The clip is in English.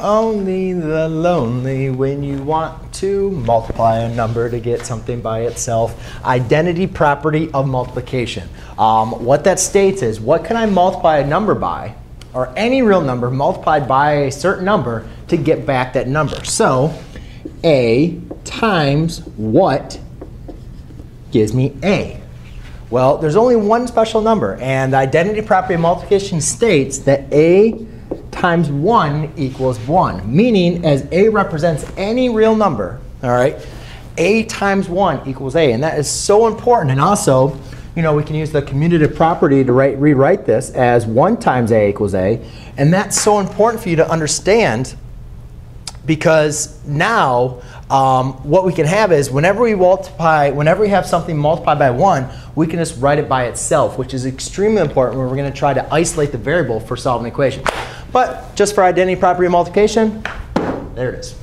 Only the lonely when you want to multiply a number to get something by itself. Identity property of multiplication. Um, what that states is what can I multiply a number by, or any real number multiplied by a certain number to get back that number. So a times what gives me a. Well, there's only one special number, and the identity property of multiplication states that a times 1 equals 1, meaning as a represents any real number, all right, a times 1 equals a. And that is so important. And also, you know, we can use the commutative property to write, rewrite this as 1 times a equals a. And that's so important for you to understand because now um, what we can have is whenever we multiply, whenever we have something multiplied by 1, we can just write it by itself, which is extremely important when we're going to try to isolate the variable for solving equations. But just for identity property multiplication, there it is.